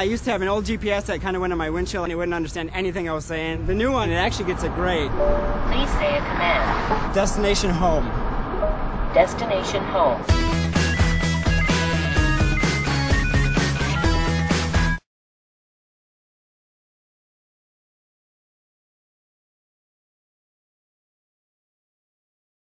I used to have an old GPS that kind of went on my windshield and it wouldn't understand anything I was saying. The new one, it actually gets it great. Please say a command. Destination home. Destination home.